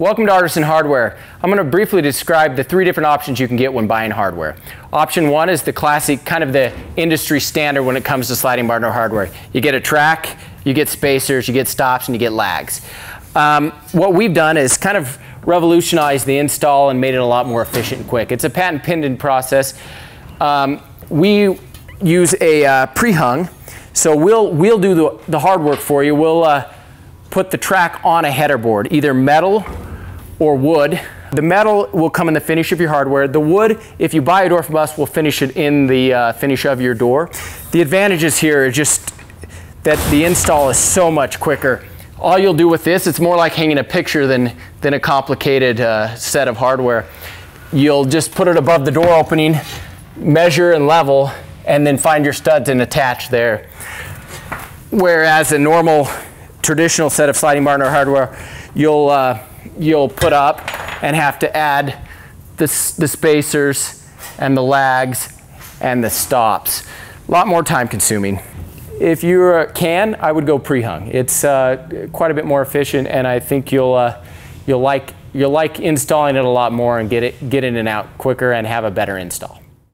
Welcome to Artisan Hardware. I'm going to briefly describe the three different options you can get when buying hardware. Option one is the classic, kind of the industry standard when it comes to sliding barn door hardware. You get a track, you get spacers, you get stops, and you get lags. Um, what we've done is kind of revolutionized the install and made it a lot more efficient and quick. It's a patent pending process. Um, we use a uh, pre-hung, so we'll, we'll do the, the hard work for you. We'll uh, put the track on a header board, either metal or wood. The metal will come in the finish of your hardware. The wood, if you buy a door from us, will finish it in the uh, finish of your door. The advantages here are just that the install is so much quicker. All you'll do with this, it's more like hanging a picture than, than a complicated uh, set of hardware. You'll just put it above the door opening, measure and level, and then find your studs and attach there. Whereas a normal traditional set of sliding barn door hardware, you'll uh, you'll put up and have to add the, the spacers and the lags and the stops. A lot more time consuming. If you can, I would go pre-hung. It's uh, quite a bit more efficient and I think you'll, uh, you'll, like, you'll like installing it a lot more and get it, get in and out quicker and have a better install.